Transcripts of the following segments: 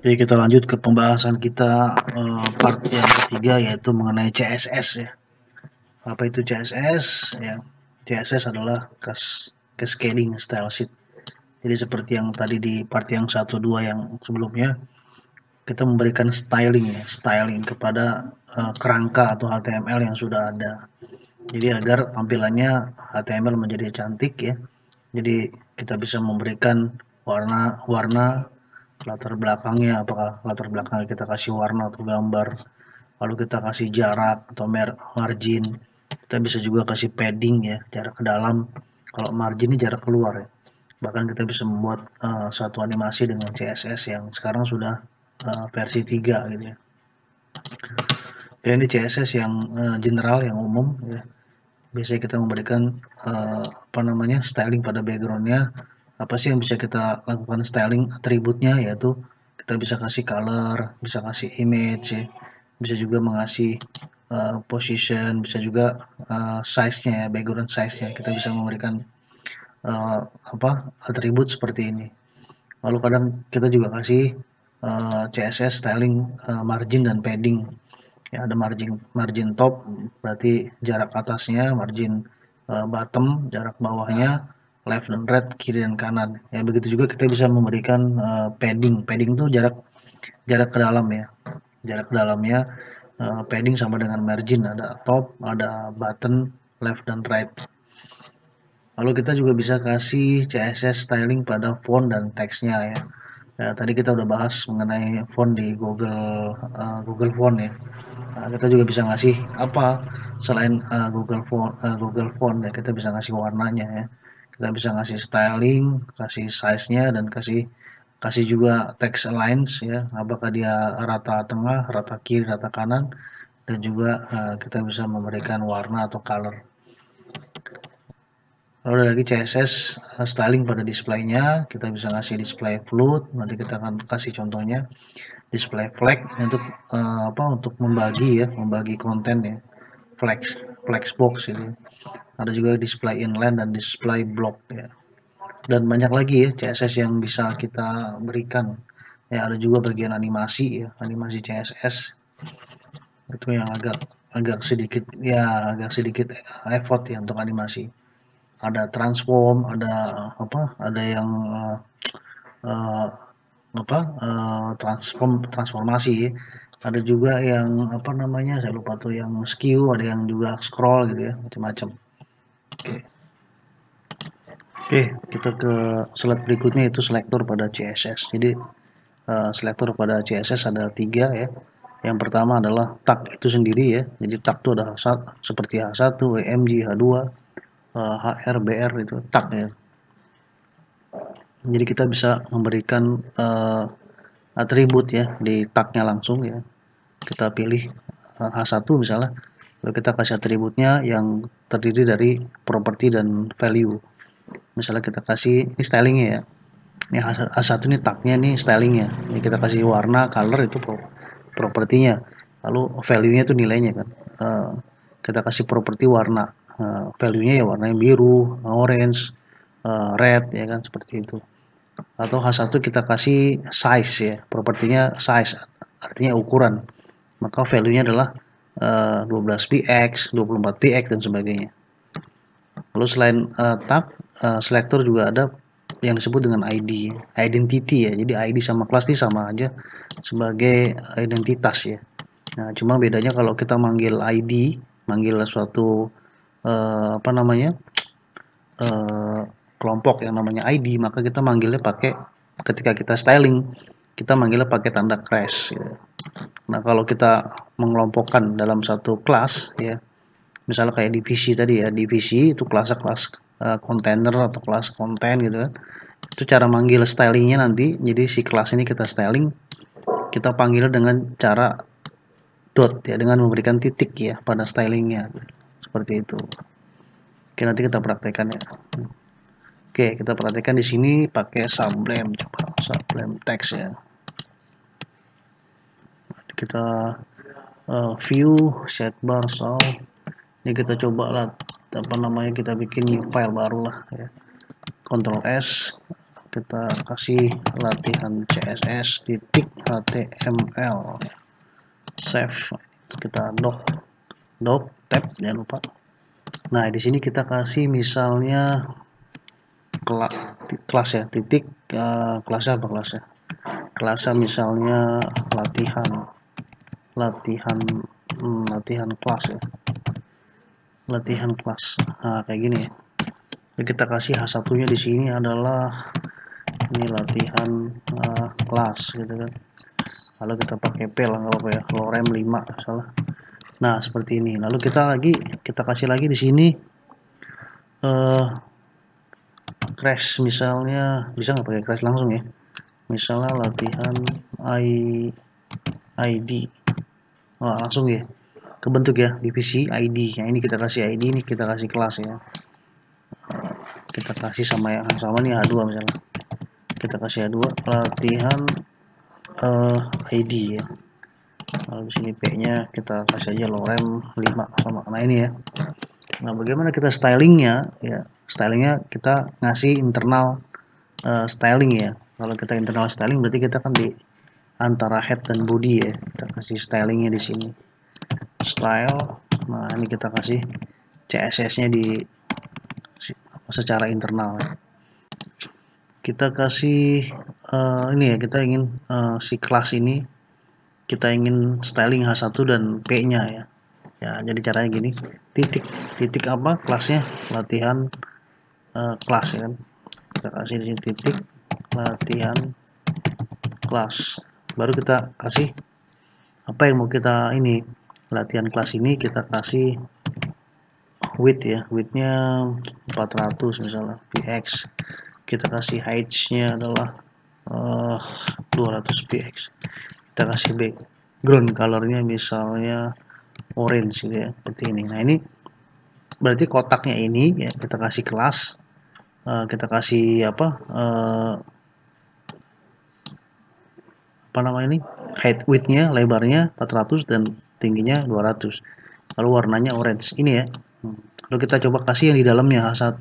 Oke, kita lanjut ke pembahasan kita uh, part yang ketiga yaitu mengenai CSS ya. Apa itu CSS? Ya, CSS adalah cascading style sheet. Jadi seperti yang tadi di part yang satu dua yang sebelumnya kita memberikan styling ya, styling kepada uh, kerangka atau HTML yang sudah ada. Jadi agar tampilannya HTML menjadi cantik ya. Jadi kita bisa memberikan warna-warna latar belakangnya apakah latar belakangnya kita kasih warna atau gambar lalu kita kasih jarak atau margin. Kita bisa juga kasih padding ya jarak ke dalam. Kalau margin ini jarak keluar ya. Bahkan kita bisa membuat uh, satu animasi dengan CSS yang sekarang sudah uh, versi 3 gitu ya. Ya ini CSS yang uh, general yang umum ya. Biasanya kita memberikan uh, apa namanya styling pada backgroundnya apa sih yang bisa kita lakukan styling atributnya yaitu kita bisa kasih color, bisa kasih image ya. Bisa juga mengasih uh, position, bisa juga uh, size-nya ya, background size-nya. Kita bisa memberikan uh, apa atribut seperti ini. Lalu kadang kita juga kasih uh, CSS styling uh, margin dan padding. Ya, ada margin margin top berarti jarak atasnya, margin uh, bottom jarak bawahnya left dan right kiri dan kanan. Ya begitu juga kita bisa memberikan uh, padding. Padding itu jarak jarak ke dalam ya. Jarak ke dalamnya uh, padding sama dengan margin. Ada top ada button left dan right. Lalu kita juga bisa kasih CSS styling pada font dan teksnya ya. Ya tadi kita udah bahas mengenai font di Google uh, Google Font ya. Nah, kita juga bisa ngasih apa selain uh, Google Font uh, Google Font ya. Kita bisa ngasih warnanya ya kita bisa ngasih styling kasih size nya dan kasih kasih juga text lines ya. Apakah dia rata tengah rata kiri rata kanan dan juga uh, kita bisa memberikan warna atau color. Lalu ada lagi CSS eh, styling pada displaynya. Kita bisa ngasih display float nanti kita akan kasih contohnya. Display flag ini untuk uh, apa untuk membagi ya membagi konten ya. Flex flex box ini ada juga display inline dan display block ya. Dan banyak lagi ya CSS yang bisa kita berikan. Ya ada juga bagian animasi ya animasi CSS itu yang agak agak sedikit ya agak sedikit effort ya untuk animasi. Ada transform ada apa ada yang uh, uh, apa uh, transform transformasi ya. ada juga yang apa namanya saya lupa tuh yang skew ada yang juga scroll gitu ya macam-macam Oke. Oke, kita ke slide berikutnya itu selektor pada CSS. Jadi uh, selektor pada CSS ada tiga ya. Yang pertama adalah tag itu sendiri ya. Jadi tag itu ada seperti H1, WMG, H2, uh, HR, BR itu tag ya. Jadi kita bisa memberikan uh, atribut ya di tagnya langsung ya. Kita pilih uh, H1 misalnya lalu kita kasih atributnya yang terdiri dari property dan value. Misalnya kita kasih ini stylingnya ya. Ini A1 ini tagnya ini stylingnya. Ini kita kasih warna color itu propertinya. Lalu value nya itu nilainya kan. Uh, kita kasih properti warna. Uh, value nya ya warna yang biru orange uh, red ya kan seperti itu. Atau H1 kita kasih size ya. Propertinya size artinya ukuran. Maka value nya adalah 12px, eh, 24px dan sebagainya. Lalu selain uh, tab, uh, selector juga ada yang disebut dengan ID, identity ya. Jadi ID sama kelas ini sama aja sebagai identitas ya. Nah, cuma bedanya kalau kita manggil ID, manggil suatu uh, apa namanya uh, kelompok yang namanya ID, maka kita manggilnya pakai ketika kita styling, kita manggilnya pakai tanda crash. Ya. Nah, kalau kita mengelompokkan dalam satu kelas ya, misalnya kayak divisi tadi ya, divisi itu kelasnya kelas uh, container atau kelas konten gitu kan. Itu cara manggil stylingnya nanti, jadi si kelas ini kita styling, kita panggil dengan cara dot ya, dengan memberikan titik ya pada stylingnya, seperti itu. Oke, nanti kita praktekkan ya. Oke, kita perhatikan di sini pakai sublime, coba sublime text ya kita uh, view sidebar so ini kita coba lah apa namanya kita bikin new file baru lah ya. Ctrl S kita kasih latihan CSS titik HTML save kita doc doc tab jangan lupa. Nah di sini kita kasih misalnya kelas ya titik uh, kelasnya apa kelasnya kelasnya misalnya latihan latihan hmm, latihan kelas ya. Latihan kelas. Nah kayak gini. Ya kita kasih H1 nya di sini adalah ini latihan uh, kelas gitu kan. Lalu kita pakai P lah nggak apa-apa ya. Lorem 5 salah. Nah seperti ini. Lalu kita lagi kita kasih lagi di sini uh, crash. Misalnya bisa nggak pakai crash langsung ya? Misalnya latihan I, ID oh, langsung ya. Kebentuk ya divisi ID yang ini kita kasih ID ini kita kasih kelas ya. Kita kasih sama yang sama nih A2 misalnya. Kita kasih A2 latihan uh, eh, ID ya. Lalu di sini P nya kita kasih aja lorem 5 sama. Nah ini ya. Nah bagaimana kita stylingnya? Ya stylingnya kita ngasih internal uh, styling ya. Kalau kita internal styling berarti kita kan di antara head dan body ya. Kita kasih stylingnya di sini. Style. Nah ini kita kasih CSS nya di secara internal. Kita kasih uh, ini ya kita ingin uh, si kelas ini kita ingin styling H1 dan P nya ya. Ya jadi caranya gini. Titik titik apa? Kelasnya latihan uh, kelas ya kan. Kita kasih di titik latihan kelas baru kita kasih apa yang mau kita ini latihan kelas ini kita kasih width ya widthnya 400 misalnya px kita kasih height-nya adalah uh, 200 px kita kasih background colornya misalnya orange gitu ya seperti ini. Nah ini berarti kotaknya ini ya kita kasih kelas uh, kita kasih apa uh, apa namanya ini? Height width-nya lebarnya 400 dan tingginya 200 lalu warnanya orange. Ini ya. Lalu kita coba kasih yang di dalamnya H1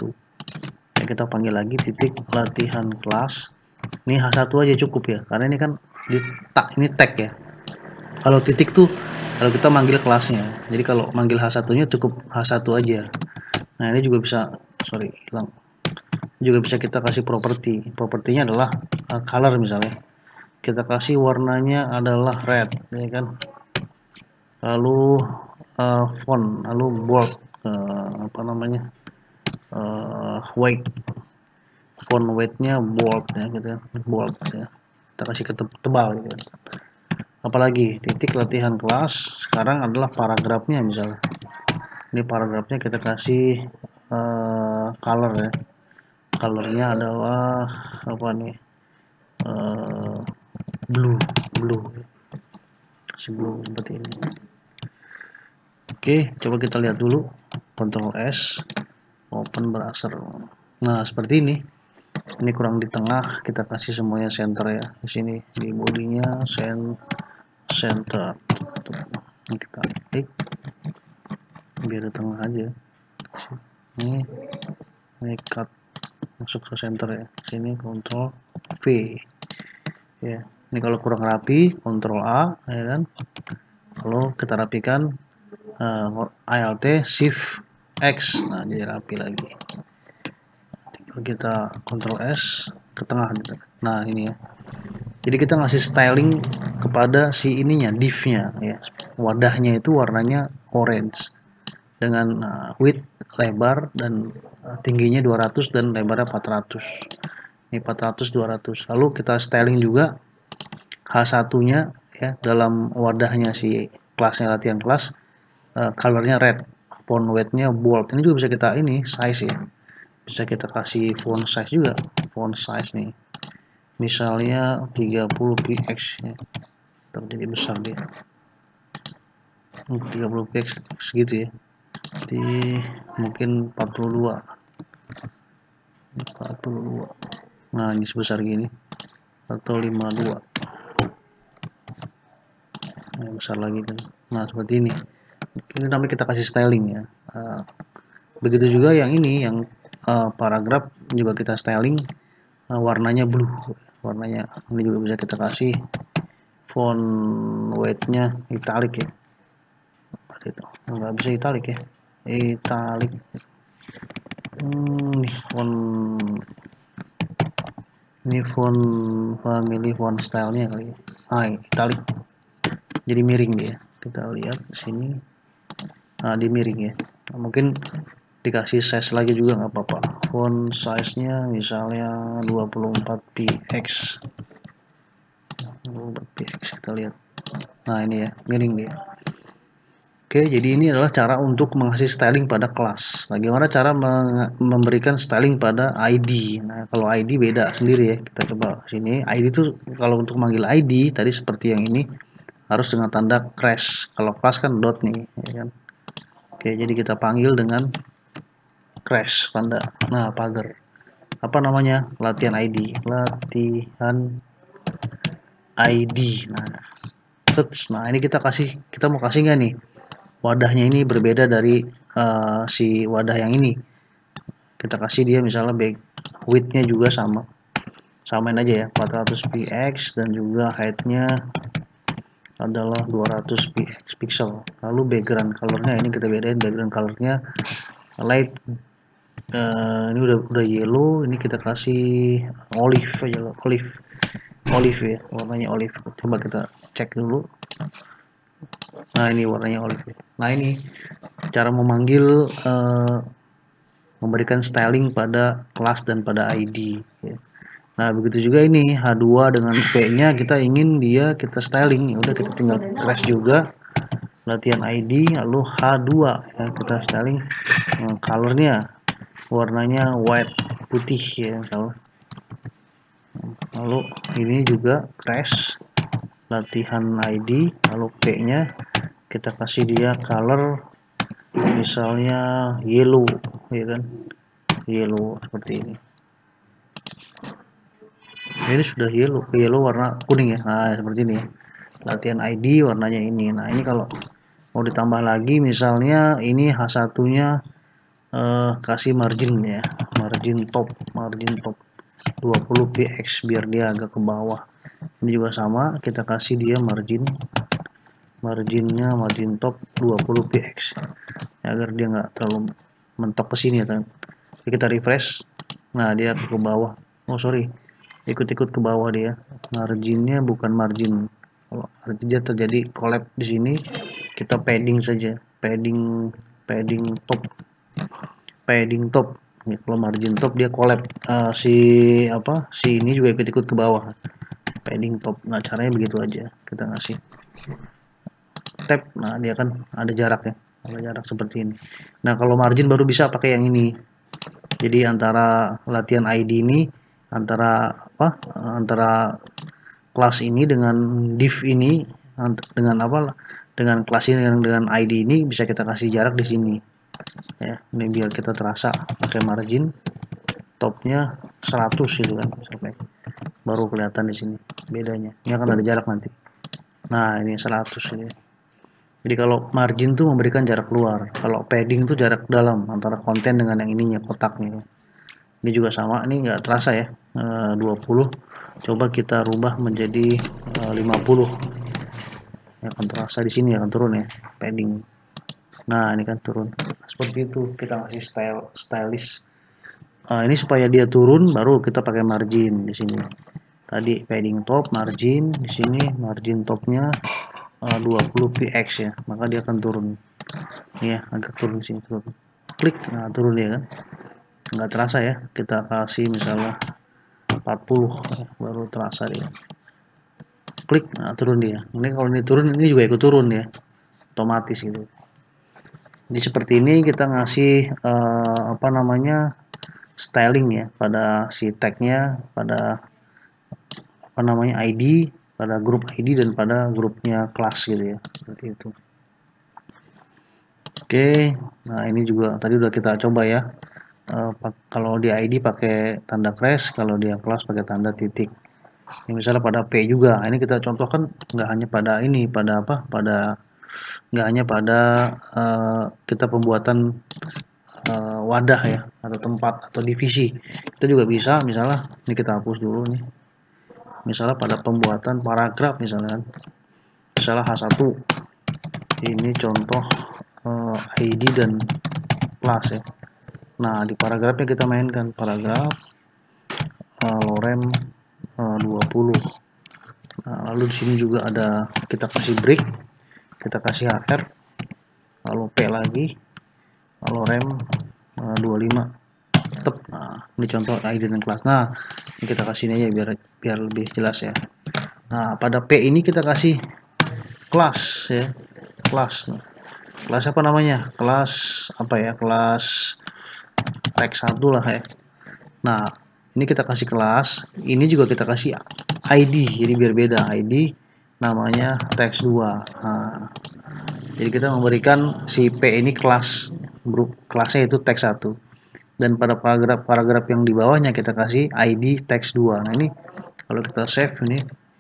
ya, kita panggil lagi titik latihan kelas. Ini H1 aja cukup ya karena ini kan di tak ini tag ya. Kalau titik tuh kalau kita manggil kelasnya. Jadi kalau manggil H1 nya cukup H1 aja. Nah ini juga bisa sorry hilang. Juga bisa kita kasih properti. Propertinya adalah uh, color misalnya kita kasih warnanya adalah red ya kan? Lalu uh, font lalu bold uh, apa namanya? Uh, weight. Font weightnya bold ya gitu ya bold ya. Kita kasih ke tebal gitu ya. apalagi titik latihan kelas sekarang adalah paragrafnya misalnya. Ini paragrafnya kita kasih uh, color ya. Colornya adalah apa nih blue blue blue seperti ini Oke, coba kita lihat dulu. Ctrl S, open browser. Nah, seperti ini. Ini kurang di tengah, kita kasih semuanya center ya. Di sini di bodinya center. Ini kita klik biar di tengah aja. Ini ini cut masuk ke center ya. Sini Ctrl V. Ya, ini kalau kurang rapi, Ctrl A, ya kan. Lalu kita rapikan uh, Alt Shift X. Nah jadi rapi lagi. Tinggal kita Ctrl S ke tengah gitu. nah ini ya. Jadi kita ngasih styling kepada si ininya divnya ya. Wadahnya itu warnanya orange dengan uh, width lebar dan uh, tingginya 200 dan lebarnya 400 ini 400 200 lalu kita styling juga H1 nya ya dalam wadahnya si kelasnya latihan kelas uh, colornya red font weight-nya bold. Ini juga bisa kita ini size ya. Bisa kita kasih font size juga font size nih. Misalnya 30 px ya. Jadi besar dia. 30 px segitu ya. Di mungkin 42 42 nah ini sebesar gini. Atau 52 nah, besar lagi kan. Nah seperti ini. Ini namanya kita kasih styling ya. Uh, begitu juga yang ini yang uh, paragraf juga kita styling uh, warnanya blue. Warnanya ini juga bisa kita kasih. Font weightnya italic ya. Itu. Nggak bisa italic ya. Italic. Hmm, font ini font family font stylenya kali ya. Ah italic jadi miring dia kita lihat sini nah di miring ya nah, mungkin dikasih size lagi juga nggak apa-apa font size nya misalnya 24px 24px kita lihat nah ini ya miring dia Oke, jadi ini adalah cara untuk mengasih styling pada kelas. Nah, gimana cara memberikan styling pada ID? Nah, kalau ID beda sendiri ya. Kita coba sini. ID itu kalau untuk manggil ID tadi seperti yang ini harus dengan tanda crash. Kalau kelas kan dot nih, ya kan. Oke, jadi kita panggil dengan crash tanda. Nah pagar. Apa namanya? Latihan ID latihan ID nah search nah ini kita kasih kita mau kasih nggak nih? Wadahnya ini berbeda dari uh, si wadah yang ini. Kita kasih dia misalnya back widthnya juga sama. Samain aja ya 400 px dan juga heightnya adalah 200 px pixel lalu background colornya ini kita bedain background colornya. Light uh, ini udah udah yellow ini kita kasih olive aja olive. Olive ya warnanya olive. Coba kita cek dulu. Nah ini warnanya olive. Nah ini cara memanggil uh, memberikan styling pada kelas dan pada ID ya. Nah begitu juga ini H2 dengan P nya kita ingin dia kita styling. Ya udah kita tinggal crash juga latihan ID lalu H2 ya kita styling nah, colornya. Warnanya white putih ya kalau lalu ini juga crash latihan ID lalu P nya. Kita kasih dia color misalnya yellow ya kan? Yellow seperti ini ini sudah yellow yellow warna kuning ya. Nah seperti ini ya. Latihan ID warnanya ini. Nah ini kalau mau ditambah lagi misalnya ini H1 nya uh, kasih margin ya. Margin top margin top 20 px biar dia agak ke bawah. Ini juga sama kita kasih dia margin marginnya margin top 20 px ya, agar dia nggak terlalu mentok ke sini ya kan kita refresh. Nah dia ke bawah. Oh sorry ikut-ikut ke bawah dia. Marginnya bukan margin. Kalau artinya terjadi collab di sini kita padding saja. Padding padding top. Padding top. Ya, kalau margin top dia collab. Uh, si apa si ini juga ikut-ikut ke bawah. Padding top. Nah caranya begitu aja kita ngasih. Tab nah dia kan ada jarak ya. Ada jarak seperti ini. Nah kalau margin baru bisa pakai yang ini. Jadi antara latihan ID ini antara apa antara kelas ini dengan div ini dengan apa dengan kelas ini dengan, dengan ID ini bisa kita kasih jarak di sini. Ya ini biar kita terasa pakai margin topnya 100 gitu kan sampai baru kelihatan di sini bedanya. Ini akan ada jarak nanti. Nah ini 100 ini. Jadi kalau margin tuh memberikan jarak luar. Kalau padding tuh jarak dalam antara konten dengan yang ininya kotaknya. Ini juga sama ini enggak terasa ya 20 eh, coba kita rubah menjadi 50 eh, ya akan terasa di sini akan turun ya padding. Nah ini kan turun. Seperti itu kita kasih style stylish. Uh, ini supaya dia turun baru kita pakai margin di sini. Tadi padding top margin di sini margin topnya uh, 20 px ya. Maka dia akan turun. Ya agak turun sini turun. Klik nah turun dia kan. Nggak terasa ya kita kasih misalnya 40 ya, baru terasa dia. Klik nah turun dia. Ini kalau ini turun ini juga ikut turun ya. Otomatis gitu. Jadi seperti ini kita ngasih uh, apa namanya styling ya pada si tagnya pada apa namanya ID pada grup ID dan pada grupnya kelas gitu ya. Seperti itu. Oke nah ini juga tadi udah kita coba ya uh, kalau di ID pakai tanda crash kalau di kelas pakai tanda titik. Ini misalnya pada P juga. Ini kita contohkan nggak hanya pada ini pada apa? Pada nggak hanya pada uh, kita pembuatan uh, wadah ya atau tempat atau divisi. Itu juga bisa misalnya ini kita hapus dulu nih. Misalnya pada pembuatan paragraf misalnya misalnya H1 ini contoh uh, ID dan plus ya nah di paragrafnya kita mainkan. Paragraf uh, lorem uh, 20 nah, lalu di sini juga ada kita kasih break kita kasih HR lalu P lagi lalu rem uh, 25 tetap nah ini contoh ID dan kelas. Nah ini kita kasih ini aja biar biar lebih jelas ya. Nah pada P ini kita kasih kelas ya. Kelas. Kelas apa namanya? Kelas apa ya? Kelas teks satu lah ya. Nah ini kita kasih kelas ini juga kita kasih ID jadi biar beda. ID namanya teks 2 nah, jadi kita memberikan si P ini kelas kelasnya itu teks 1 dan pada paragraf-paragraf yang di bawahnya kita kasih ID teks 2 nah ini kalau kita save ini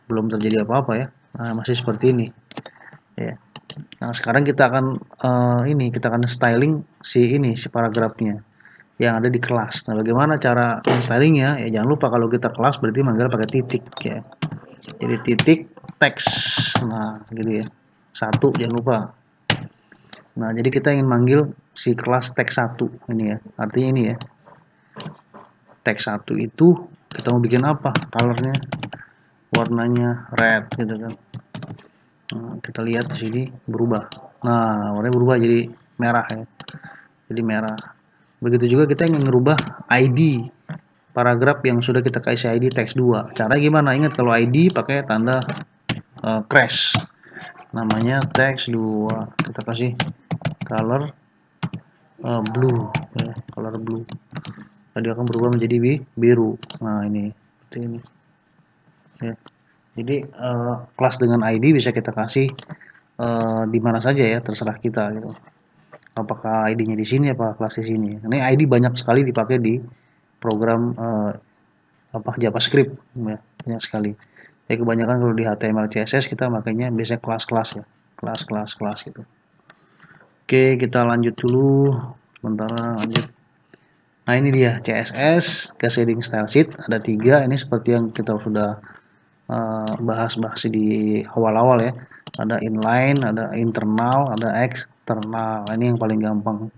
belum terjadi apa-apa ya. Nah, masih seperti ini. Ya. Nah sekarang kita akan uh, ini kita akan styling si ini si paragrafnya yang ada di kelas. Nah bagaimana cara stylingnya ya jangan lupa kalau kita kelas berarti manggil pakai titik ya. Jadi titik teks. Nah gitu ya. Satu jangan lupa. Nah jadi kita ingin manggil si kelas teks satu ini ya. Artinya ini ya. Teks satu itu kita mau bikin apa? Colornya warnanya red gitu kan. Nah, kita lihat di sini berubah. Nah warnanya berubah jadi merah ya. Jadi merah begitu juga kita ingin merubah ID paragraf yang sudah kita kasih ID teks 2 cara gimana? Ingat kalau ID pakai tanda uh, crash. Namanya teks 2 kita kasih color uh, blue. Ya, color blue. Tadi akan berubah menjadi biru. Nah ini. Seperti ini. Ya. Jadi uh, kelas dengan ID bisa kita kasih uh, di mana saja ya terserah kita gitu apakah ID-nya di sini apa kelas di sini? Ini ID banyak sekali dipakai di program uh, apa JavaScript ya banyak sekali. Ya kebanyakan kalau di HTML CSS kita makanya biasanya kelas-kelas ya kelas-kelas kelas gitu. Oke kita lanjut dulu. Sementara lanjut. Nah ini dia CSS cascading style sheet. Ada tiga ini seperti yang kita sudah uh, bahas-bahas di awal-awal ya. Ada inline ada internal ada external ini yang paling gampang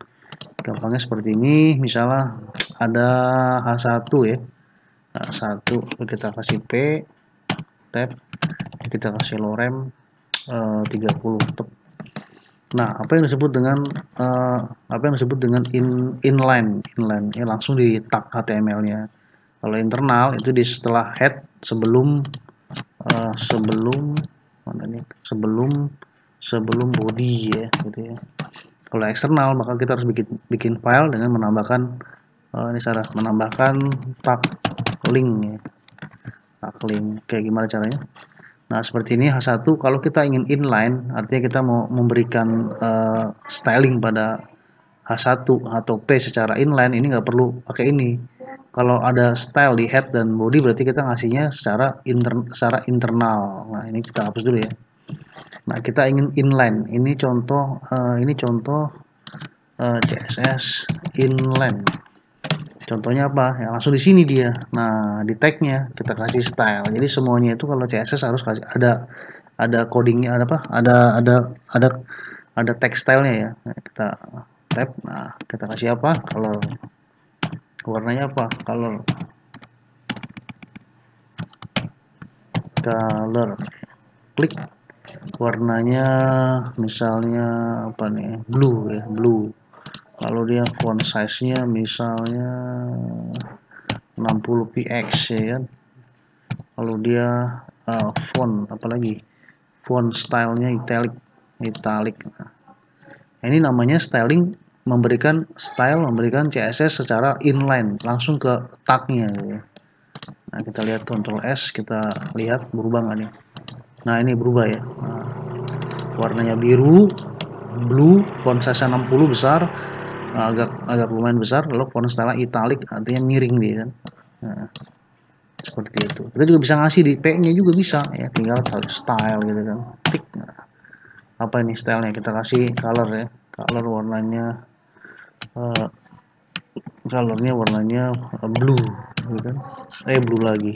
gampangnya seperti ini misalnya ada H1 ya H1 kita kasih P tab kita kasih lorem uh, 30 tab. Nah, apa yang disebut dengan uh, apa yang disebut dengan in, inline, inline ya langsung di tag HTML-nya. Kalau internal itu di setelah head sebelum uh, sebelum mana nih? Sebelum sebelum body ya gitu ya. Kalau eksternal maka kita harus bikin bikin file dengan menambahkan uh, ini cara menambahkan tag link ya. Link kayak gimana caranya? Nah seperti ini H1 kalau kita ingin inline artinya kita mau memberikan uh, styling pada H1 atau P secara inline ini nggak perlu pakai ini. Kalau ada style di head dan body berarti kita ngasihnya secara inter secara internal. Nah ini kita hapus dulu ya nah kita ingin inline ini contoh uh, ini contoh uh, eh, CSS inline Contohnya apa? Ya langsung di sini dia. Nah, di tagnya kita kasih style. Jadi semuanya itu kalau CSS harus kasih ada ada codingnya ada apa? Ada ada ada ada tag stylenya ya. Nah, kita tab. Nah, kita kasih apa? Color. Warnanya apa? Color. Color. Klik warnanya misalnya apa nih? Blue ya, blue. Kalau dia font size nya misalnya 60 px ya kan? Kalau dia uh, font apalagi font stylenya italic italic. Nah, ini namanya styling memberikan style memberikan CSS secara inline langsung ke tagnya. Gitu. nah kita lihat Ctrl S kita lihat berubah nggak nih nah ini berubah ya. Nah, warnanya biru blue font size 60 besar. Agak agak lumayan besar. Lalu font style italic artinya miring dia kan. Nah, seperti itu. Kita juga bisa ngasih di P nya juga bisa. Ya tinggal style gitu kan. Nah, apa ini stylenya? Kita kasih color ya. Color warnanya uh, colornya warnanya blue gitu kan. Eh blue lagi.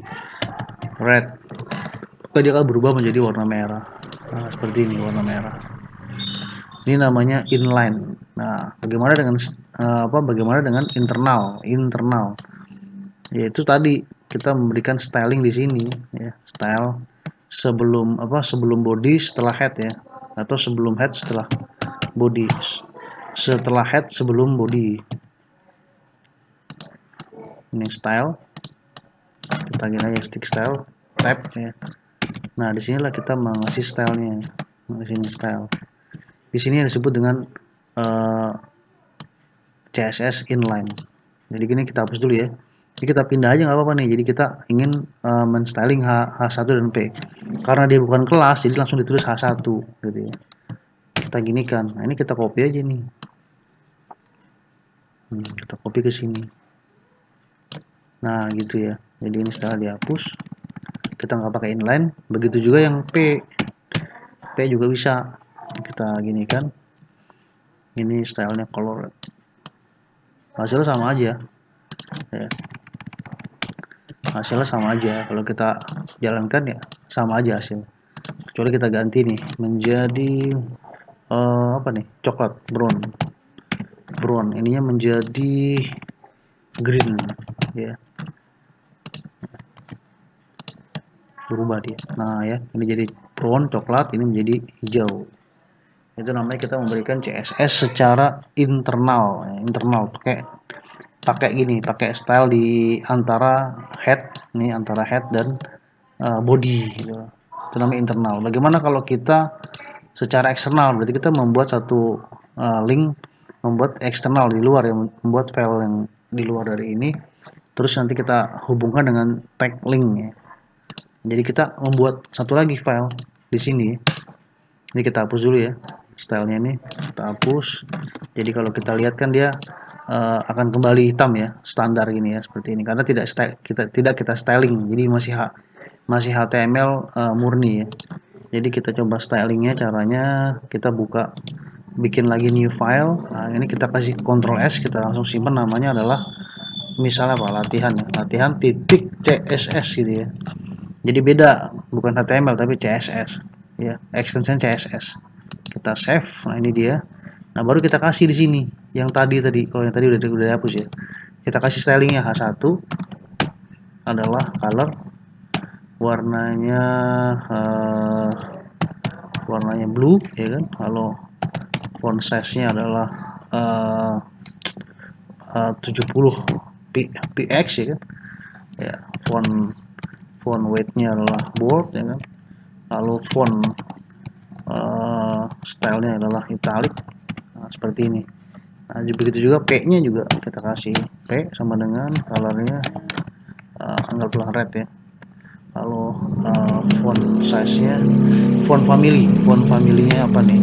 Red dia akan berubah menjadi warna merah. Nah, seperti ini warna merah. Ini namanya inline. Nah bagaimana dengan uh, apa bagaimana dengan internal internal? Yaitu tadi kita memberikan styling di sini ya. Style sebelum apa sebelum body setelah head ya. Atau sebelum head setelah body. Setelah head sebelum body. Ini style. Kita gini aja stick style tab ya nah di sinilah kita mengasih stylenya. Nah, di sini style. Di sini disebut dengan uh, eh, CSS inline. Jadi gini kita hapus dulu ya. Jadi kita pindah aja nggak apa-apa nih. Jadi kita ingin uh, menstyling H, H1 dan P. Karena dia bukan kelas jadi langsung ditulis H1 gitu ya. Kita ginikan. Nah ini kita copy aja nih. Hmm, kita copy ke sini. Nah gitu ya. Jadi ini setelah dihapus kita nggak pakai inline begitu juga yang P. P juga bisa. Kita ginikan ini stylenya color. Hasilnya sama aja. Ya. Hasilnya sama aja. Kalau kita jalankan ya sama aja hasil. Kecuali kita ganti nih menjadi uh, apa nih? Coklat brown. Brown. Ininya menjadi green. Ya berubah dia. Nah ya ini jadi brown coklat ini menjadi hijau. Itu namanya kita memberikan CSS secara internal ya, internal. Pakai pakai gini pakai style di antara head nih antara head dan uh, body gitu. itu namanya internal. Bagaimana kalau kita secara eksternal? Berarti kita membuat satu uh, link membuat eksternal di luar yang membuat file yang di luar dari ini. Terus nanti kita hubungkan dengan tag link ya jadi kita membuat satu lagi file di sini. Ini kita hapus dulu ya stylenya ini. Kita hapus. Jadi kalau kita lihat kan dia uh, akan kembali hitam ya standar gini ya seperti ini. Karena tidak kita tidak kita styling. Jadi masih masih HTML uh, eh, murni ya. Jadi kita coba stylingnya caranya kita buka bikin lagi new file. Nah ini kita kasih Ctrl S kita langsung simpan. Namanya adalah misalnya apa? Latihan ya. Latihan titik CSS gitu ya jadi beda bukan HTML tapi CSS ya extension CSS kita save nah ini dia Nah, baru kita kasih di sini yang tadi tadi. Kalau yang tadi udah udah dihapus ya. Kita kasih stylingnya H1 adalah color warnanya uh, warnanya blue ya kan. Kalau font size-nya adalah uh, uh, 70 p, px ya kan. Ya, font font weight-nya adalah bold ya kan. Lalu font uh, stylenya adalah italic. Nah, seperti ini. Nah begitu juga P nya juga kita kasih. P sama dengan colornya uh, anggaplah red ya. Lalu uh, font size nya font family. Font familinya apa nih?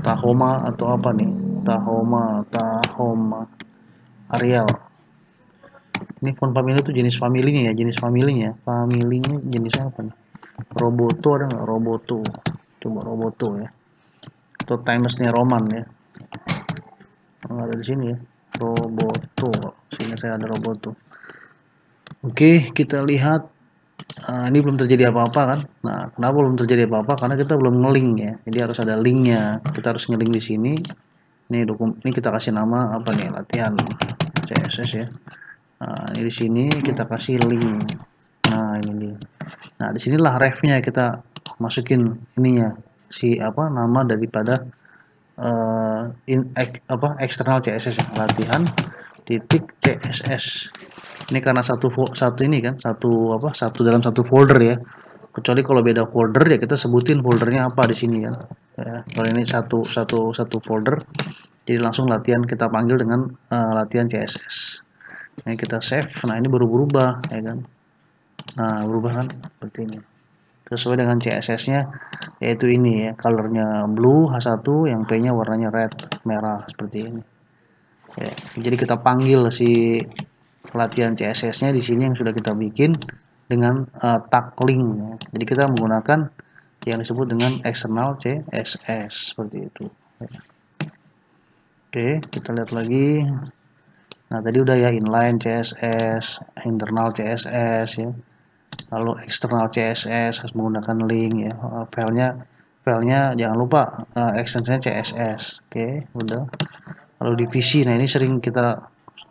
Tahoma atau apa nih? Tahoma Tahoma Arial ini font family itu jenis familinya ya jenis familinya familinya jenisnya apa nih? Roboto ada nggak? Roboto. Coba Roboto ya. Atau Times New Roman ya. Oh, ada di sini ya. Roboto. Sini saya ada roboto. Oke kita lihat. Uh, ini belum terjadi apa-apa kan? Nah kenapa belum terjadi apa-apa? Karena kita belum ngelink ya. Jadi harus ada linknya. Kita harus ngelink di sini. Ini dokum ini kita kasih nama apa nih? Latihan CSS ya nah, di sini kita kasih link. Nah ini dia. Nah di sinilah refnya kita masukin ininya si apa nama daripada uh, in, ek, apa eksternal CSS latihan titik CSS ini karena satu satu ini kan satu apa satu dalam satu folder ya. Kecuali kalau beda folder ya kita sebutin foldernya apa di sini kan. Ya, kalau ini satu satu satu folder jadi langsung latihan kita panggil dengan uh, latihan CSS ini kita save nah ini baru berubah ya kan? Nah berubah kan? Seperti ini. Sesuai dengan CSS-nya yaitu ini ya colornya blue H1 yang P-nya warnanya red merah seperti ini. Ya, jadi kita panggil si latihan CSS-nya di sini yang sudah kita bikin dengan uh, tag link ya. jadi kita menggunakan yang disebut dengan external CSS seperti itu. Ya. oke kita lihat lagi nah tadi udah ya inline CSS internal CSS ya lalu eksternal CSS harus menggunakan link ya filenya filenya jangan lupa uh, extensionnya CSS oke okay, udah lalu divisi nah ini sering kita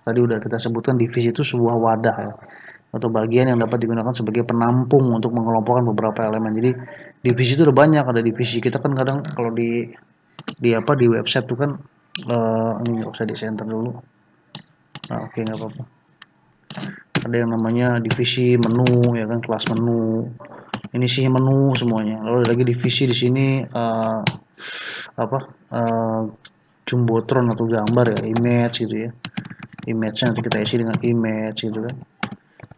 tadi udah kita sebutkan divisi itu sebuah wadah ya atau bagian yang dapat digunakan sebagai penampung untuk mengelompokkan beberapa elemen. Jadi divisi itu udah banyak ada divisi. Kita kan kadang kalau di di apa di website tuh kan uh, ini nggak usah di center dulu. Nah, oke okay, nggak apa-apa. Ada yang namanya divisi menu ya kan kelas menu. Ini sih menu semuanya. Lalu ada lagi divisi di sini uh, apa uh, jumbotron atau gambar ya image gitu ya image-nya nanti kita isi dengan image gitu kan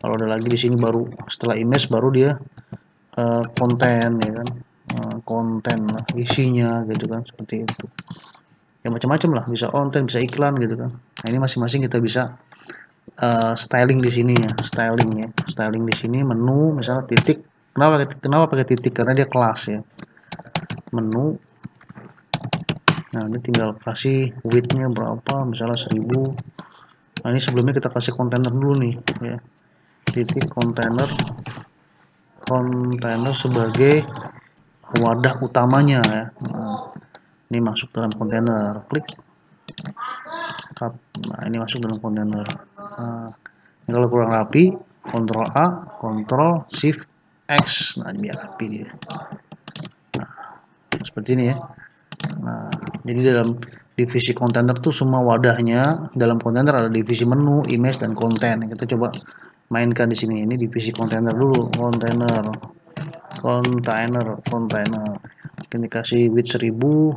kalau ada lagi di sini baru setelah image baru dia uh, konten ya kan konten lah isinya gitu kan seperti itu ya macam-macam lah bisa konten bisa iklan gitu kan nah ini masing-masing kita bisa uh, styling di sini ya styling ya. Styling di sini menu misalnya titik. Kenapa kenapa pakai titik? Karena dia kelas ya. Menu. Nah ini tinggal kasih widthnya berapa? Misalnya 1000 nah ini sebelumnya kita kasih kontainer dulu nih ya. Titik kontainer. Kontainer sebagai wadah utamanya ya. Nah, ini masuk dalam kontainer. Klik cut nah ini masuk dalam kontainer. Nah, ini kalau kurang rapi Ctrl A Ctrl Shift X. Nah biar rapi dia. Nah, seperti ini ya. Nah jadi dalam divisi kontainer tuh semua wadahnya dalam kontainer ada divisi menu image dan konten. Kita coba mainkan di sini. Ini divisi kontainer dulu. Kontainer kontainer kontainer. Mungkin dikasih width 1000 uh,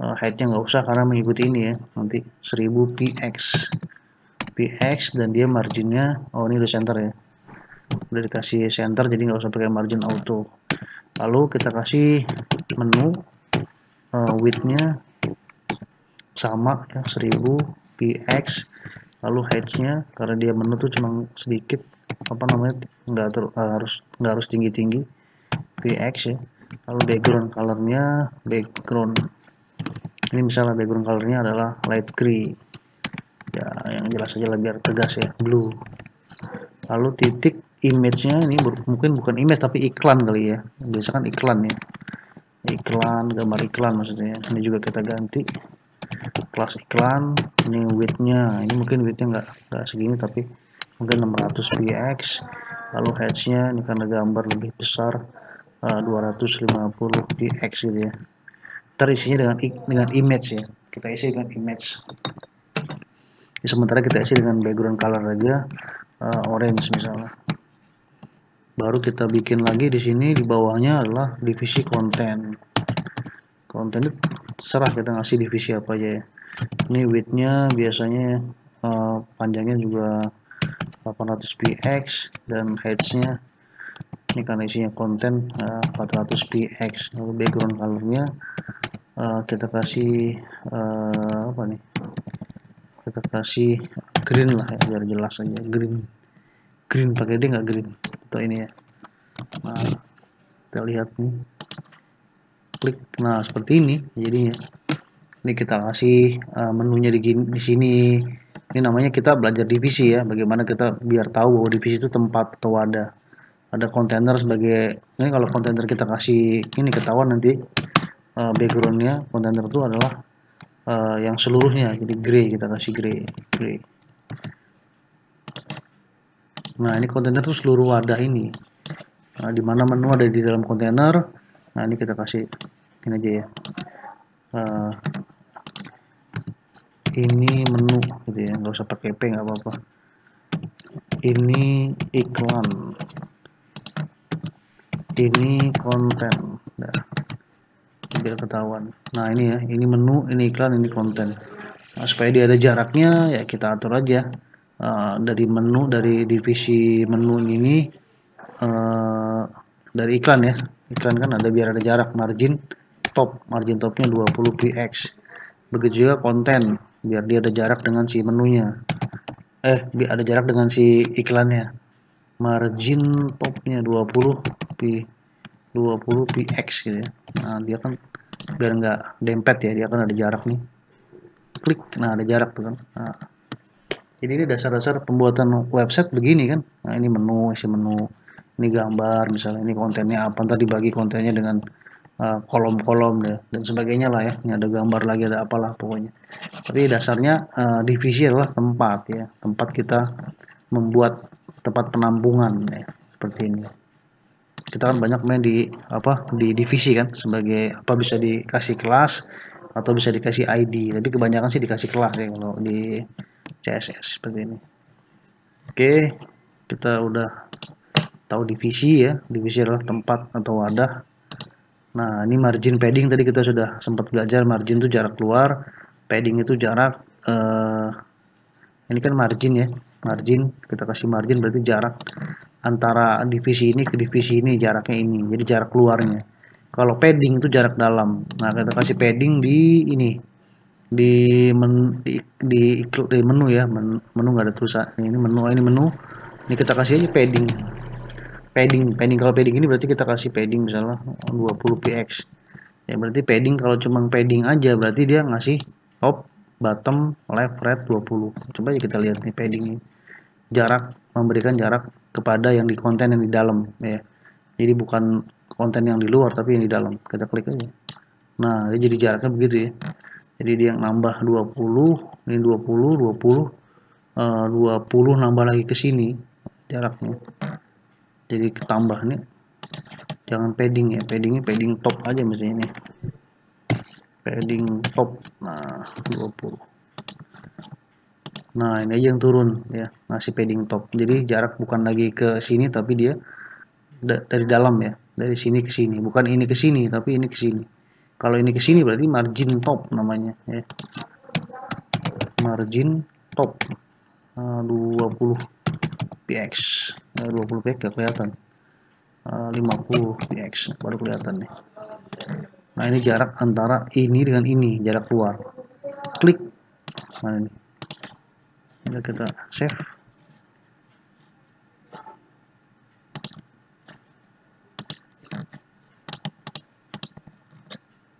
heightnya nggak usah karena mengikuti ini ya. Nanti 1000 px px dan dia marginnya oh ini udah center ya. Udah dikasih center jadi nggak usah pakai margin auto. Lalu kita kasih menu uh, widthnya sama ya 1000 px lalu height-nya karena dia menu tuh cuma sedikit apa namanya nggak ter, harus nggak harus tinggi tinggi px ya. Lalu background colornya background ini misalnya background colornya adalah light gray. Ya yang jelas aja lah biar tegas ya blue. Lalu titik image-nya ini mungkin bukan image tapi iklan kali ya. Biasa kan iklan ya. Iklan gambar iklan maksudnya. Ini juga kita ganti. Kelas iklan ini widthnya. Ini mungkin widthnya nggak nggak segini tapi mungkin 600 px lalu headsnya ini karena gambar lebih besar uh, 250 px gitu ya terisinya dengan dengan image ya. Kita isi dengan image. Jadi, sementara kita isi dengan background color aja uh, orange misalnya. Baru kita bikin lagi di sini di bawahnya adalah divisi konten. Konten itu serah kita ngasih divisi apa aja ya. Ini widthnya biasanya uh, panjangnya juga 800 px dan heightnya ini karena isinya konten uh, 400 px lalu background colornya uh, kita kasih uh, apa nih? Kita kasih green lah ya biar jelas aja. Green. Green pakai D nggak green? Atau ini ya. Nah kita lihat nih. Klik. Nah seperti ini jadinya. Ini kita kasih uh, menunya di, di sini. Ini namanya kita belajar divisi ya. Bagaimana kita biar tahu bahwa divisi itu tempat atau wadah ada kontainer sebagai ini kalau kontainer kita kasih ini ketahuan nanti uh, backgroundnya kontainer itu adalah uh, yang seluruhnya. Jadi gray kita kasih gray gray nah ini kontainer itu seluruh wadah ini. Nah, di mana menu ada di dalam kontainer nah ini kita kasih ini aja ya. Uh, ini menu gitu ya nggak usah pakai p nggak apa-apa. Ini iklan ini konten. Nah, biar ketahuan. Nah ini ya ini menu ini iklan ini konten. Nah, supaya dia ada jaraknya ya kita atur aja. Uh, dari menu dari divisi menu ini uh, dari iklan ya. Iklan kan ada biar ada jarak margin top. Margin topnya 20 px begitu juga konten biar dia ada jarak dengan si menunya. Eh biar ada jarak dengan si iklannya. Margin topnya 20 p 20 px gitu ya. Nah dia kan biar nggak dempet ya dia kan ada jarak nih. Klik nah ada jarak tuh kan. Nah, jadi ini dasar-dasar pembuatan website begini kan. Nah ini menu isi menu ini gambar misalnya ini kontennya apa tadi bagi kontennya dengan uh, kolom-kolom uh, dan sebagainya lah ya. Ini ada gambar lagi ada apalah pokoknya. Tapi dasarnya uh, divisi adalah tempat ya. Tempat kita membuat tempat penampungan ya seperti ini kita kan banyak main di apa di divisi kan sebagai apa bisa dikasih kelas atau bisa dikasih ID tapi kebanyakan sih dikasih kelas ya kalau di CSS seperti ini. Oke kita udah tahu divisi ya. Divisi adalah tempat atau wadah. Nah ini margin padding tadi kita sudah sempat belajar. Margin itu jarak keluar padding itu jarak eh, ini kan margin ya margin. Kita kasih margin berarti jarak antara divisi ini ke divisi ini jaraknya ini. Jadi jarak keluarnya. Kalau padding itu jarak dalam. Nah kita kasih padding di ini di men, di, di, di menu ya. Menu, menu nggak ada tulisan ini menu ini menu. Ini kita kasih aja padding. Padding padding. Kalau padding ini berarti kita kasih padding misalnya 20 px. Ya berarti padding kalau cuma padding aja berarti dia ngasih top bottom left right 20 coba aja kita lihat nih padding ini jarak memberikan jarak kepada yang di konten yang di dalam ya. Jadi bukan konten yang di luar tapi yang di dalam. Kita klik aja. Nah dia jadi jaraknya begitu ya. Jadi dia nambah 20 ini 20 20 uh, 20 nambah lagi ke sini jaraknya. Jadi ketambah nih. Jangan padding ya. Paddingnya padding top aja misalnya ini padding top nah 20 nah ini aja yang turun ya ngasih padding top jadi jarak bukan lagi ke sini tapi dia da dari dalam ya dari sini ke sini bukan ini ke sini tapi ini ke sini kalau ini ke sini berarti margin top namanya ya. Margin top uh, 20 px. Uh, 20 px gak kelihatan. Uh, 50 px baru kelihatan nih. Nah, ini jarak antara ini dengan ini, jarak keluar. Klik. Mana ini? Ini kita save.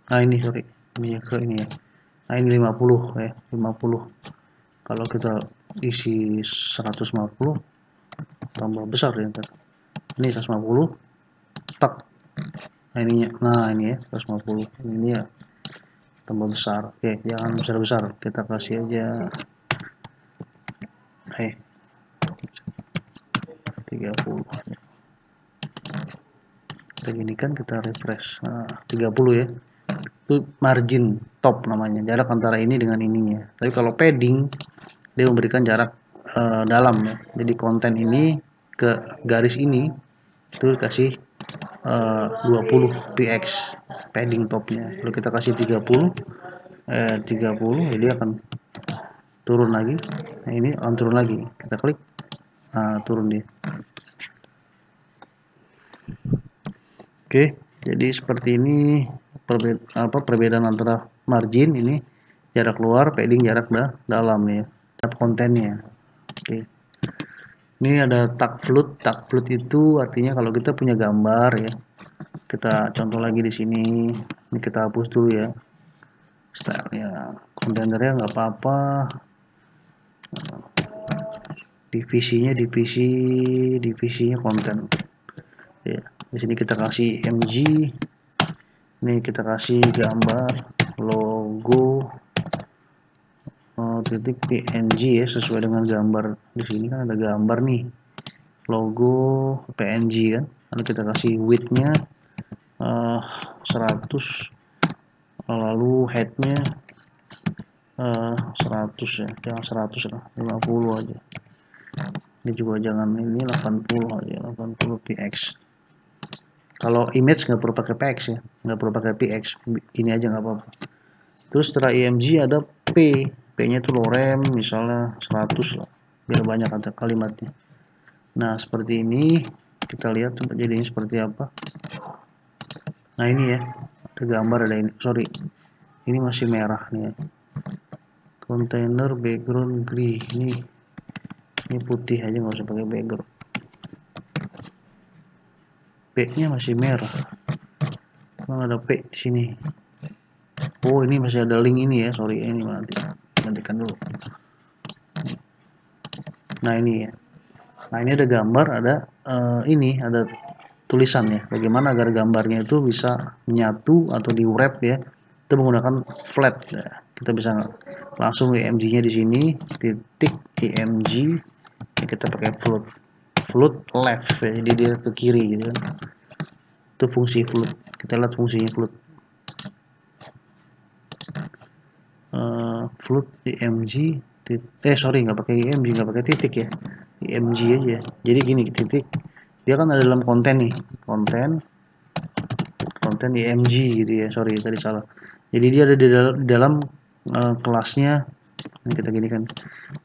nah ini sorry ini ke ini ya nah ini 50 ya 50 kalau kita isi 150 tambah besar ya ntar ini 150 tak nah ininya. Nah ini ya 150 ini ya tambah besar. Oke jangan besar-besar. Kita kasih aja. Eh. 30 ya. kita gini kan kita refresh. Nah, 30 ya. Itu margin top namanya. Jarak antara ini dengan ininya. Tapi kalau padding dia memberikan jarak uh, dalam ya. Jadi konten ini ke garis ini itu kasih uh, 20 px padding topnya. Kalau kita kasih 30 eh 30 jadi akan turun lagi. Nah ini akan turun lagi. Kita klik. Nah turun dia. Oke jadi seperti ini perbeda, apa perbedaan antara margin ini jarak luar padding jarak dah dalam ya kontennya ini ada tag float tag float itu artinya kalau kita punya gambar ya kita contoh lagi di sini ini kita hapus dulu ya stylenya kontainernya nggak apa-apa. Divisinya divisi divisinya konten. Ya di sini kita kasih mg ini kita kasih gambar logo oh, titik png ya sesuai dengan gambar di sini kan ada gambar nih. Logo png kan. Lalu kita kasih widthnya uh, 100 lalu headnya uh, 100 ya. Jangan 100 lah 50 aja. Ini juga jangan ini 80 aja 80 px kalau image nggak perlu pakai px ya nggak perlu pakai px ini aja nggak apa-apa. Terus setelah img ada p p nya itu lorem misalnya 100 lah. Biar banyak ada kalimatnya. Nah seperti ini kita lihat coba jadinya seperti apa. Nah ini ya ada gambar ada ini. Sorry ini masih merah nih ya. Container background gray ini ini putih aja nggak usah pakai background. P-nya masih merah. Emang ada P di sini. Oh, ini masih ada link ini ya. Sorry, ini nanti gantikan dulu. nah ini ya. Nah ini ada gambar ada uh, ini ada tulisan ya bagaimana agar gambarnya itu bisa menyatu atau di wrap ya. Itu menggunakan flat ya. kita bisa langsung img nya di sini titik img ya, kita pakai float float left ya. jadi dia ke kiri gitu kan. Itu fungsi float. Kita lihat fungsinya float uh, float img eh sorry nggak pakai img nggak pakai titik ya. Img aja. Jadi gini titik. Dia kan ada dalam konten nih. Konten. Konten img gitu ya. Sorry tadi salah. Jadi dia ada di dalam uh, kelasnya. Ini kita gini kan.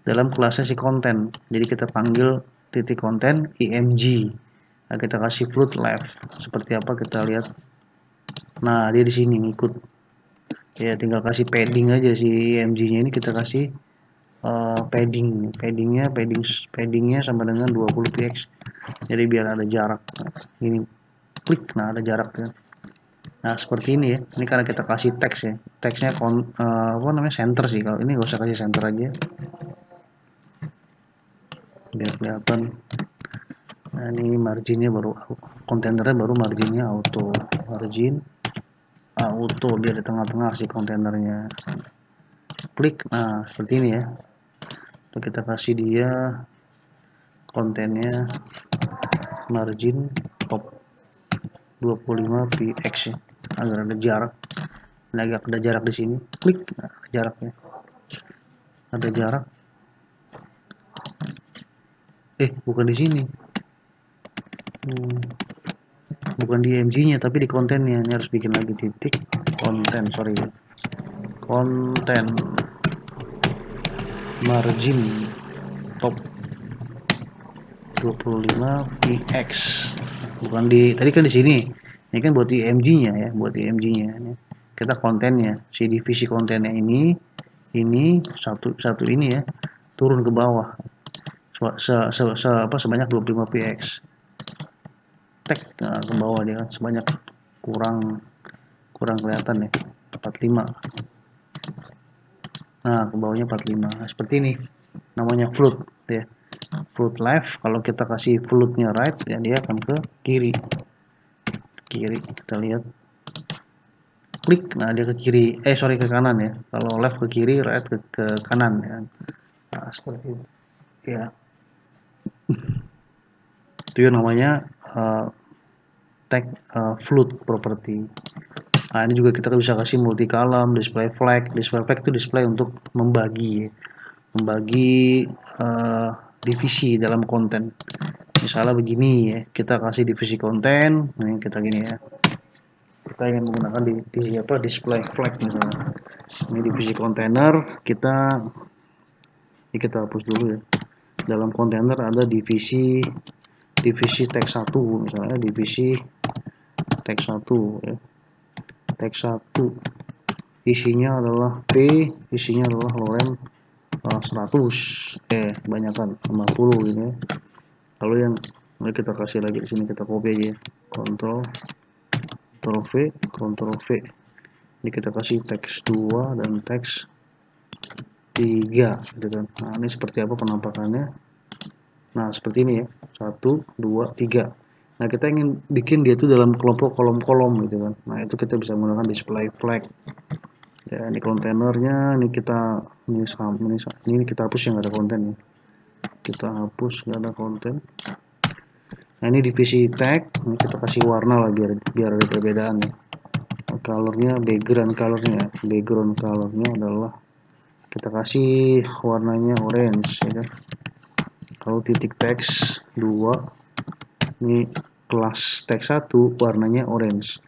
Dalam kelasnya si konten. Jadi kita panggil titik konten img nah, kita kasih float left. Seperti apa kita lihat. Nah dia di sini ngikut ya tinggal kasih padding aja si img nya ini kita kasih uh, padding. Paddingnya padding paddingnya sama dengan 20 px jadi biar ada jarak. Ini klik nah ada jaraknya nah seperti ini ya. Ini karena kita kasih teks ya. Teksnya kon, uh, apa namanya center sih. Kalau ini gak usah kasih center aja. Biar kelihatan. Nah ini marginnya baru kontainernya baru marginnya auto margin auto biar di tengah-tengah si kontainernya. Klik nah seperti ini ya. Kita kasih dia kontennya margin top 25 px ya. Agar ada jarak. Agak ada jarak di sini. Klik nah, jaraknya. Ada jarak. Eh bukan di sini. Hmm, bukan di mg nya tapi di kontennya. Ini harus bikin lagi titik. Konten sorry. Konten. Margin. Top 25 px bukan di tadi kan di sini. Ini kan buat di mg nya ya buat di mg nya kita kontennya si divisi kontennya ini ini satu satu ini ya turun ke bawah. Se, se, se apa sebanyak 25 px tag nah, ke bawah dia kan sebanyak kurang kurang kelihatan ya 45 nah ke bawahnya 45 nah, seperti ini namanya float ya. Float left kalau kita kasih floatnya right ya dia akan ke kiri. Kiri kita lihat. Klik nah dia ke kiri eh sorry ke kanan ya. Kalau left ke kiri right ke, ke kanan ya. Nah seperti itu ya itu yang namanya uh, tag uh, float property Nah, ini juga kita bisa kasih multi column, display flag. Display flag itu display untuk membagi, membagi uh, divisi dalam konten. Misalnya begini ya, kita kasih divisi konten, ini kita gini ya. Kita ingin menggunakan di, di apa display flag misalnya. Ini divisi kontainer, kita ini kita hapus dulu ya. Dalam kontainer ada divisi divisi teks 1 misalnya divisi teks 1 ya. Teks 1 isinya adalah P isinya adalah lorem uh, 100 eh kebanyakan 50 ini ya. lalu yang mari kita kasih lagi di sini kita copy aja Ctrl Ctrl V Ctrl V. Ini kita kasih teks 2 dan teks 3 gitu kan. Nah ini seperti apa penampakannya nah seperti ini ya 1 2 3 Nah, kita ingin bikin dia itu dalam kelompok kolom-kolom gitu kan. Nah, itu kita bisa menggunakan display flag. Ya, ini kontainernya, ini kita ini ini, ini kita hapus yang ada konten ya. Kita hapus nggak ada konten. Nah, ini divisi tag, ini kita kasih warna lah biar biar ada perbedaan ya. Colornya background colornya, background colornya adalah kita kasih warnanya orange ya kan. Kalau titik teks 2 ini kelas teks 1 warnanya orange.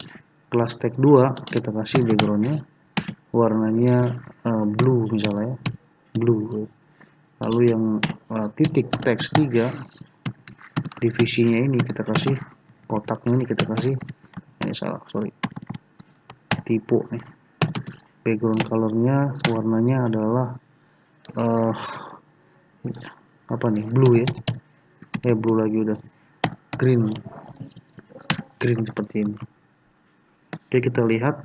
Kelas tag 2 kita kasih backgroundnya. Warnanya uh, blue misalnya blue. Lalu yang uh, titik teks 3 divisinya ini kita kasih kotaknya ini kita kasih. Ini salah sorry. Tipe nih. Background colornya warnanya adalah uh, apa nih? Blue ya? Eh blue lagi udah. Green. Green seperti ini. Oke kita lihat.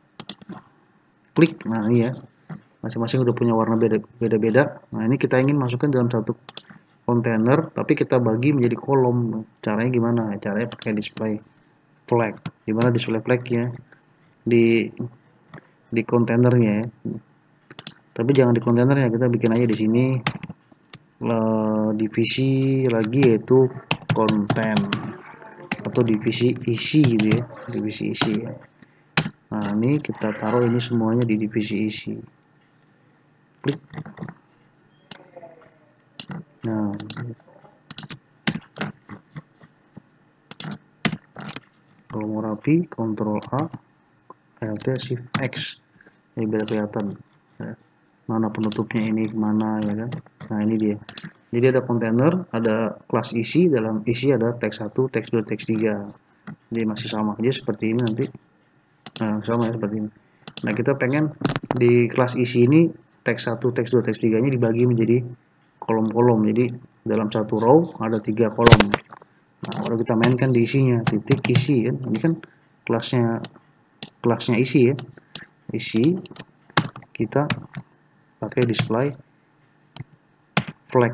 Klik. Nah ini ya masing-masing udah punya warna beda beda nah ini kita ingin masukkan dalam satu kontainer tapi kita bagi menjadi kolom. Caranya gimana? Caranya pakai display flag. Gimana display flagnya? Di di kontainernya ya. Tapi jangan di kontainernya. Kita bikin aja di sini divisi lagi yaitu konten atau divisi isi gitu ya divisi isi. Ya nah ini kita taruh ini semuanya di divisi isi. Klik. Nah. Kalau mau rapi Ctrl A Alt Shift X. Ini biar kelihatan. Mana penutupnya ini ke mana ya kan? Nah ini dia. Jadi ada kontainer ada kelas isi dalam isi ada teks 1 teks 2 teks 3 jadi masih sama aja seperti ini nanti. Nah sama ya seperti ini. Nah kita pengen di kelas isi ini teks 1 teks 2 teks 3 nya dibagi menjadi kolom-kolom. Jadi dalam satu row ada tiga kolom. Nah kalau kita mainkan di isinya titik isi kan? Ini kan kelasnya kelasnya isi ya. Isi kita pakai display flag.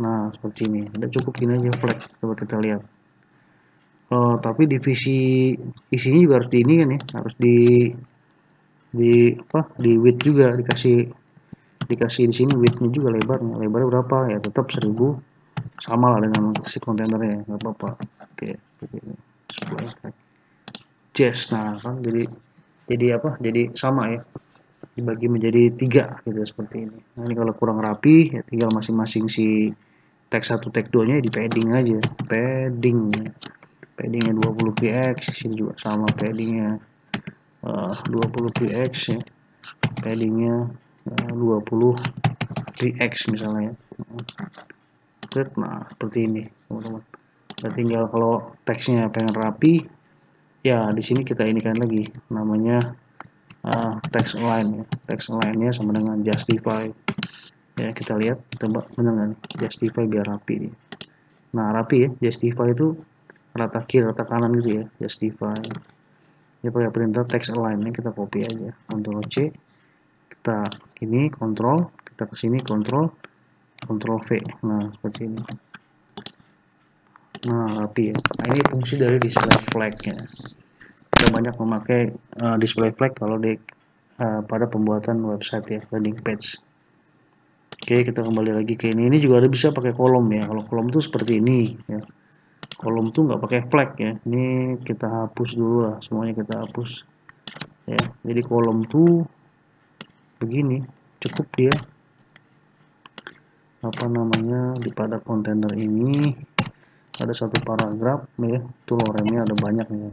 Nah seperti ini. Udah cukup ini aja flag coba kita lihat. Uh, tapi divisi isinya juga harus di ini kan ya harus di di apa di width juga dikasih dikasih di sini widthnya juga lebarnya lebarnya berapa? Ya tetap 1000 sama lah dengan si kontainernya nggak apa-apa. Oke okay. jazz nah kan jadi jadi apa jadi sama ya dibagi menjadi tiga gitu seperti ini. Nah ini kalau kurang rapi ya tinggal masing-masing si teks 1 teks 2 nya di padding aja. Padding. Paddingnya 20 px sini juga sama paddingnya uh, 20 px ya. Paddingnya 20 3x misalnya ya. Nah seperti ini teman-teman. Nah, tinggal kalau teksnya pengen rapi ya di sini kita inikan lagi namanya uh, text align ya text align nya sama dengan justify. Ya kita lihat coba nih justify biar rapi nah rapi ya justify itu rata kiri rata kanan gitu ya justify. Ya pakai perintah text align ini kita copy aja. Ctrl C kita ini kontrol kita ke sini kontrol V. Nah seperti ini. Nah rapi ya. Nah, ini fungsi dari display flag ya kita banyak memakai uh, display flag kalau di uh, pada pembuatan website ya landing page. Oke kita kembali lagi ke ini. Ini juga ada bisa pakai kolom ya. Kalau kolom tuh seperti ini ya. Kolom tuh nggak pakai flag ya. Ini kita hapus dulu lah. Semuanya kita hapus ya. Jadi kolom tuh begini. Cukup dia. Apa namanya? Di pada kontainer ini ada satu paragraf ya. Itu loremnya ada banyak ya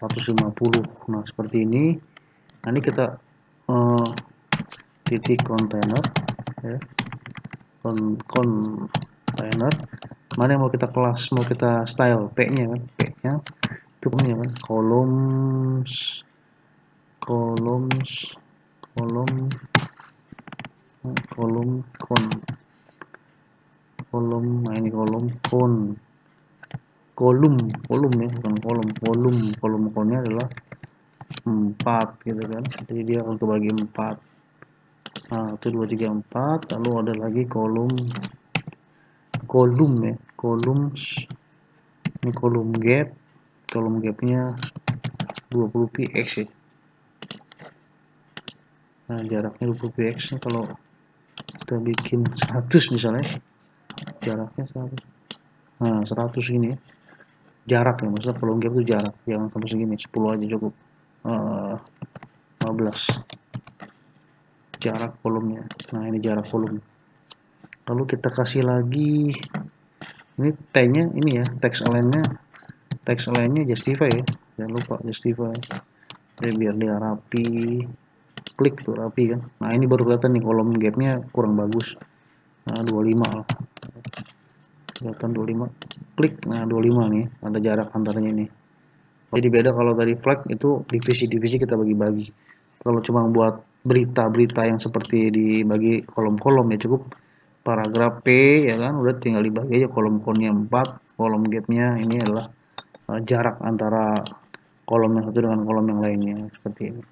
150 nah seperti ini. Nah ini kita uh, titik kontainer ya. Kon kontainer. Mana yang mau kita kelas mau kita style? P nya kan p nya itu punya kan? Columns columns kolom kolom kon kolom nah ini kolom kon kolom kolom ya bukan kolom. Kolom kolom konnya adalah empat gitu kan. Jadi dia akan kebagi empat. Nah itu dua tiga empat. Lalu ada lagi kolom kolom ya kolom ini kolom gap. Kolom gapnya 20 px ya. Nah jaraknya 20 px nya kalau kita bikin 100 misalnya jaraknya 100 nah 100 ini ya jarak ya maksudnya kalau gap itu jarak jangan sampai segini 10 aja cukup. Uh, 15 jarak kolomnya nah ini jarak kolom lalu kita kasih lagi. Ini T nya ini ya teks align nya teks align nya justify ya. Jangan lupa justify. Jadi biar dia rapi. Klik tuh rapi kan. Nah ini baru kelihatan nih kolom gapnya kurang bagus. Nah 25 lah kelihatan 25 klik. Nah 25 nih ada jarak antaranya ini jadi beda kalau tadi flag itu divisi-divisi kita bagi-bagi. Kalau cuma buat berita-berita yang seperti dibagi kolom-kolom ya cukup. Paragraf P ya kan udah tinggal dibagi aja kolom konnya 4 kolom gapnya ini adalah uh, jarak antara kolom yang satu dengan kolom yang lainnya seperti ini.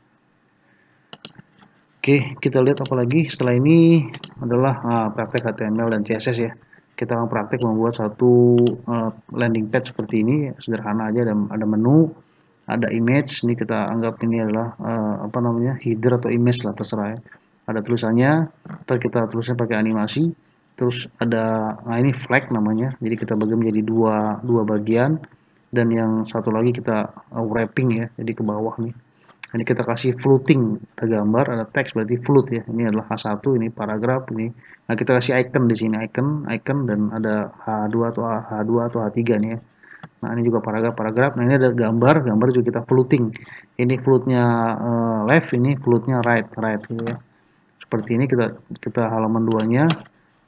Oke, kita lihat apa lagi? Setelah ini adalah uh, praktek HTML dan CSS ya. Kita akan praktek membuat satu uh, landing page seperti ini, sederhana aja ada, ada menu, ada image, ini kita anggap ini adalah uh, apa namanya header atau image lah terserah ya. Ada tulisannya, ntar kita tulisnya pakai animasi, terus ada nah ini flag namanya, jadi kita bagi menjadi dua dua bagian dan yang satu lagi kita uh, wrapping ya, jadi ke bawah nih ini kita kasih floating ada gambar ada teks berarti float ya. Ini adalah H1 ini paragraf ini. Nah kita kasih icon di sini icon icon dan ada H2 atau H2 atau H3 nih ya. Nah ini juga paragraf paragraf. Nah ini ada gambar gambar juga kita floating ini floatnya uh, left ini floatnya right right gitu ya. Seperti ini kita kita halaman duanya.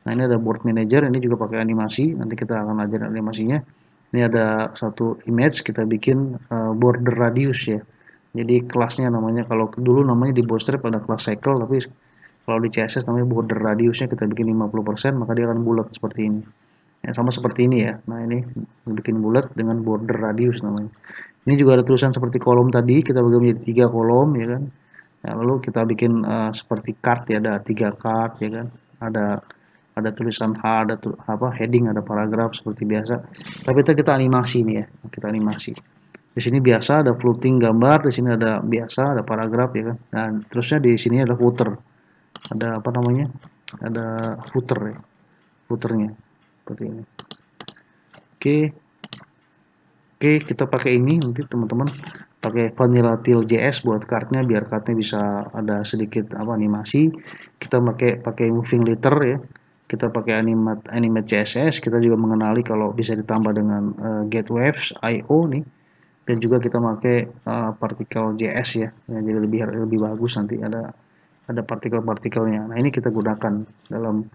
Nah ini ada board manager ini juga pakai animasi. Nanti kita akan ajar animasinya. Ini ada satu image kita bikin uh, border radius ya jadi kelasnya namanya kalau dulu namanya di bootstrap ada kelas cycle tapi kalau di CSS namanya border radiusnya kita bikin 50% maka dia akan bulat seperti ini. Ya, sama seperti ini ya. Nah ini bikin bulat dengan border radius namanya. Ini juga ada tulisan seperti kolom tadi kita bagi menjadi tiga kolom ya kan? Ya, lalu kita bikin uh, seperti card ya ada tiga card ya kan? Ada ada tulisan H ada tu, apa heading ada paragraf seperti biasa. Tapi itu kita animasi nih ya kita animasi di sini biasa ada floating gambar, di sini ada biasa, ada paragraf ya kan. Dan terusnya di sini ada footer. Ada apa namanya? Ada footer ya. Footernya seperti ini. Oke. Oke, kita pakai ini nanti teman-teman pakai Vanilla JS buat kartnya biar kartnya bisa ada sedikit apa animasi. Kita pakai pakai moving letter ya. Kita pakai animate animate CSS, kita juga mengenali kalau bisa ditambah dengan uh, get waves IO nih dan juga kita pakai uh, partikel JS ya, ya jadi lebih lebih bagus nanti ada ada partikel-partikelnya. Nah ini kita gunakan dalam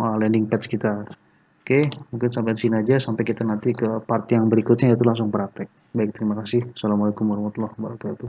uh, landing page kita. Oke, mungkin sampai sini aja sampai kita nanti ke part yang berikutnya yaitu langsung praktek. Baik, terima kasih. Assalamualaikum warahmatullahi wabarakatuh.